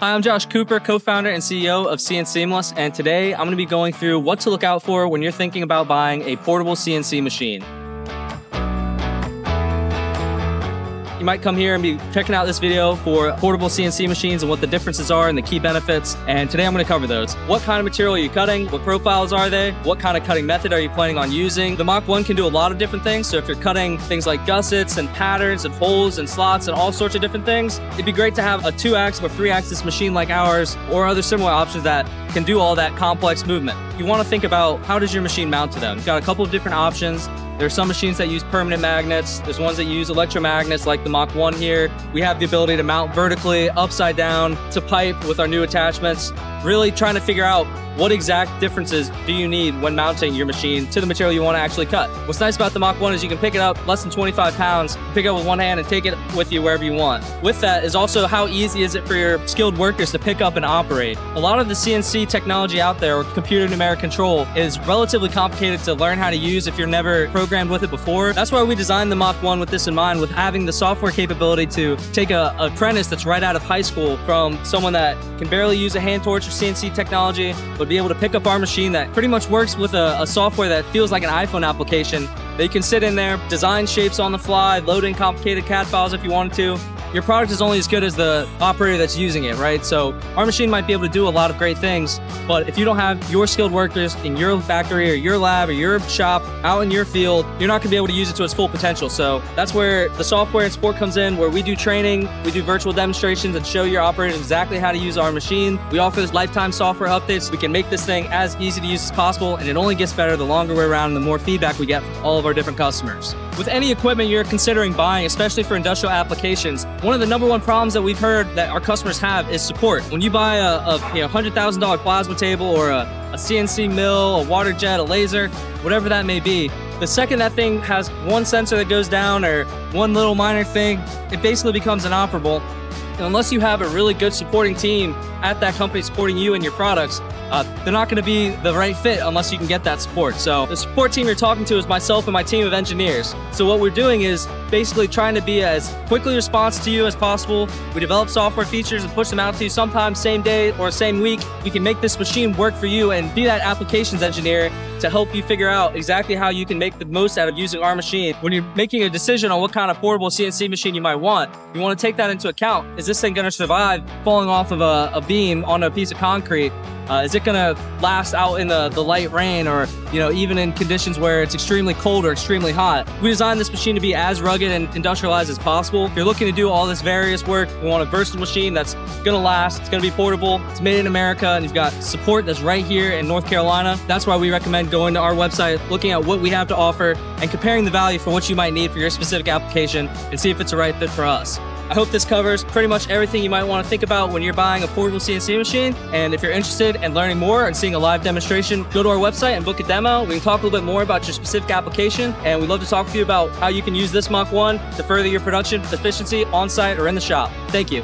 Hi, I'm Josh Cooper, co founder and CEO of CN-Seamless, and today I'm going to be going through what to look out for when you're thinking about buying a portable CNC machine. You might come here and be checking out this video for portable CNC machines and what the differences are and the key benefits. And today I'm going to cover those. What kind of material are you cutting? What profiles are they? What kind of cutting method are you planning on using? The Mach 1 can do a lot of different things. So if you're cutting things like gussets and patterns and holes and slots and all sorts of different things, it'd be great to have a two axis or three axis machine like ours or other similar options that can do all that complex movement. You want to think about how does your machine mount to them? You've got a couple of different options. There's some machines that use permanent magnets. There's ones that use electromagnets like the Mach 1 here. We have the ability to mount vertically, upside down, to pipe with our new attachments. Really trying to figure out what exact differences do you need when mounting your machine to the material you want to actually cut? What's nice about the Mach 1 is you can pick it up less than 25 pounds, pick it up with one hand and take it with you wherever you want. With that is also how easy is it for your skilled workers to pick up and operate. A lot of the CNC technology out there, or computer numeric control, is relatively complicated to learn how to use if you're never programmed with it before. That's why we designed the Mach 1 with this in mind, with having the software capability to take a, apprentice that's right out of high school from someone that can barely use a hand torch or CNC technology, but be able to pick up our machine that pretty much works with a, a software that feels like an iPhone application. They can sit in there, design shapes on the fly, load in complicated CAD files if you wanted to, your product is only as good as the operator that's using it, right? So our machine might be able to do a lot of great things, but if you don't have your skilled workers in your factory or your lab or your shop out in your field, you're not gonna be able to use it to its full potential. So that's where the software and support comes in, where we do training, we do virtual demonstrations and show your operators exactly how to use our machine. We offer this lifetime software updates. We can make this thing as easy to use as possible, and it only gets better the longer we're around and the more feedback we get from all of our different customers. With any equipment you're considering buying, especially for industrial applications, one of the number one problems that we've heard that our customers have is support. When you buy a, a you know, $100,000 plasma table or a, a CNC mill, a water jet, a laser, whatever that may be, the second that thing has one sensor that goes down or one little minor thing, it basically becomes inoperable. And unless you have a really good supporting team at that company supporting you and your products, uh, they're not going to be the right fit unless you can get that support. So the support team you're talking to is myself and my team of engineers. So what we're doing is basically trying to be as quickly responsive to you as possible. We develop software features and push them out to you sometimes same day or same week. We can make this machine work for you and be that applications engineer to help you figure out exactly how you can make the most out of using our machine. When you're making a decision on what kind of portable CNC machine you might want, you want to take that into account. Is this thing going to survive falling off of a, a beam on a piece of concrete? Uh, is it going to last out in the, the light rain or, you know, even in conditions where it's extremely cold or extremely hot? We designed this machine to be as rugged and industrialized as possible. If you're looking to do all this various work, we want a versatile machine that's going to last, it's going to be portable, it's made in America, and you've got support that's right here in North Carolina. That's why we recommend going to our website, looking at what we have to offer, and comparing the value for what you might need for your specific application and see if it's a right fit for us. I hope this covers pretty much everything you might want to think about when you're buying a portable CNC machine. And if you're interested in learning more and seeing a live demonstration, go to our website and book a demo. We can talk a little bit more about your specific application. And we'd love to talk with you about how you can use this Mach 1 to further your production efficiency on site or in the shop. Thank you.